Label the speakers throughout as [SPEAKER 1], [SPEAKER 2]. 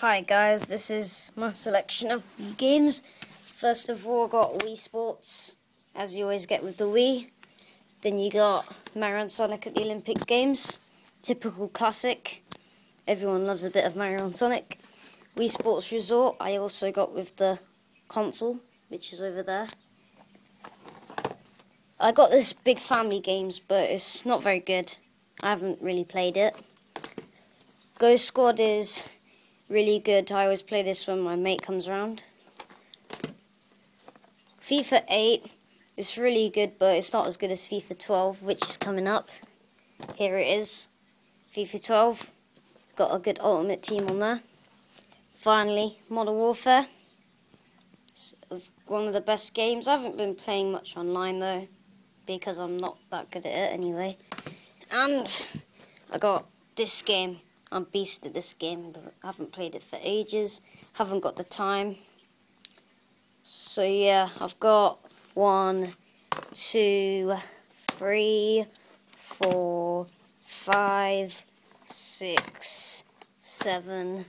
[SPEAKER 1] Hi guys, this is my selection of Wii games. First of all, got Wii Sports, as you always get with the Wii. Then you got Mario and Sonic at the Olympic Games, typical classic. Everyone loves a bit of Mario and Sonic. Wii Sports Resort, I also got with the console, which is over there. I got this Big Family Games, but it's not very good. I haven't really played it. Ghost Squad is really good. I always play this when my mate comes around. FIFA 8 is really good, but it's not as good as FIFA 12, which is coming up. Here it is. FIFA 12. Got a good ultimate team on there. Finally, Modern Warfare. It's one of the best games. I haven't been playing much online though, because I'm not that good at it anyway. And I got this game. I'm beast at this game, but I haven't played it for ages. Haven't got the time. So yeah, I've got one, two, three, four, five, six, seven,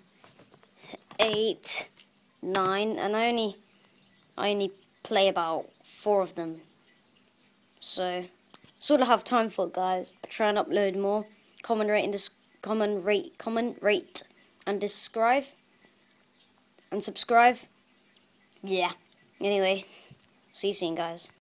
[SPEAKER 1] eight, nine, and I only I only play about four of them. So sort of have time for it, guys. I try and upload more. Comment, rate, and dis- comment, rate, comment, rate, and describe, and subscribe. Yeah. Anyway, see you soon, guys.